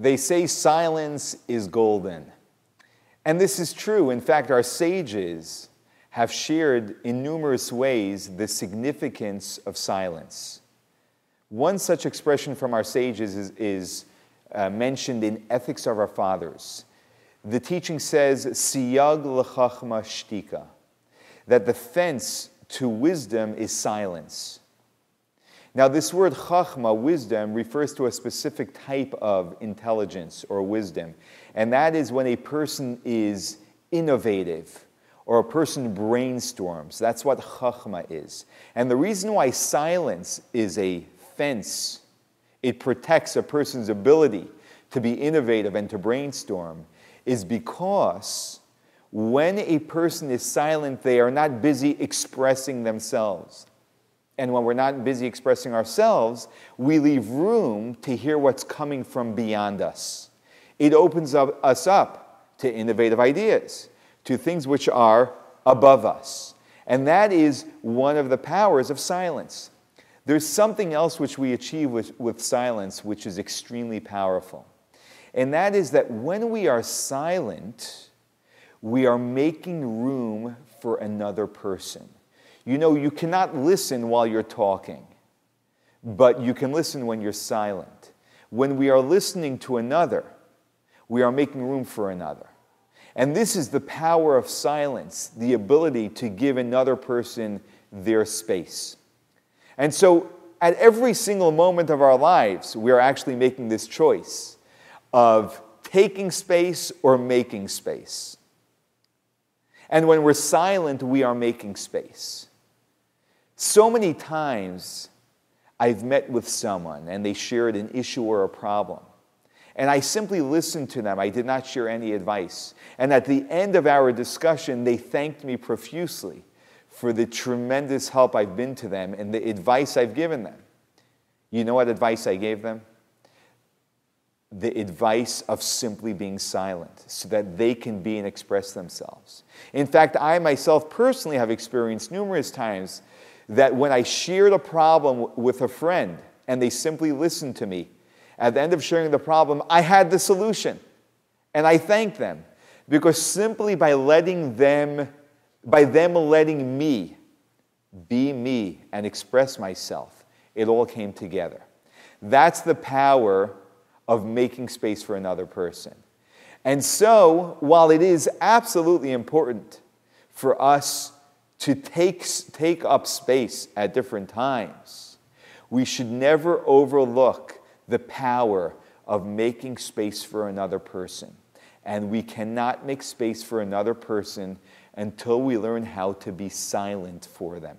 They say silence is golden. And this is true. In fact, our sages have shared in numerous ways the significance of silence. One such expression from our sages is, is uh, mentioned in Ethics of Our Fathers. The teaching says, Siyag l'chachma shtika, that the fence to wisdom is silence. Now, this word chachma, wisdom, refers to a specific type of intelligence or wisdom, and that is when a person is innovative or a person brainstorms. That's what chachma is. And the reason why silence is a fence, it protects a person's ability to be innovative and to brainstorm, is because when a person is silent, they are not busy expressing themselves. And when we're not busy expressing ourselves, we leave room to hear what's coming from beyond us. It opens up, us up to innovative ideas, to things which are above us. And that is one of the powers of silence. There's something else which we achieve with, with silence which is extremely powerful. And that is that when we are silent, we are making room for another person. You know, you cannot listen while you're talking, but you can listen when you're silent. When we are listening to another, we are making room for another. And this is the power of silence, the ability to give another person their space. And so, at every single moment of our lives, we are actually making this choice of taking space or making space. And when we're silent, we are making space. So many times I've met with someone and they shared an issue or a problem. And I simply listened to them. I did not share any advice. And at the end of our discussion, they thanked me profusely for the tremendous help I've been to them and the advice I've given them. You know what advice I gave them? The advice of simply being silent so that they can be and express themselves. In fact, I myself personally have experienced numerous times that when I shared a problem with a friend and they simply listened to me, at the end of sharing the problem, I had the solution. And I thanked them because simply by letting them, by them letting me be me and express myself, it all came together. That's the power of making space for another person. And so, while it is absolutely important for us to take, take up space at different times. We should never overlook the power of making space for another person. And we cannot make space for another person until we learn how to be silent for them.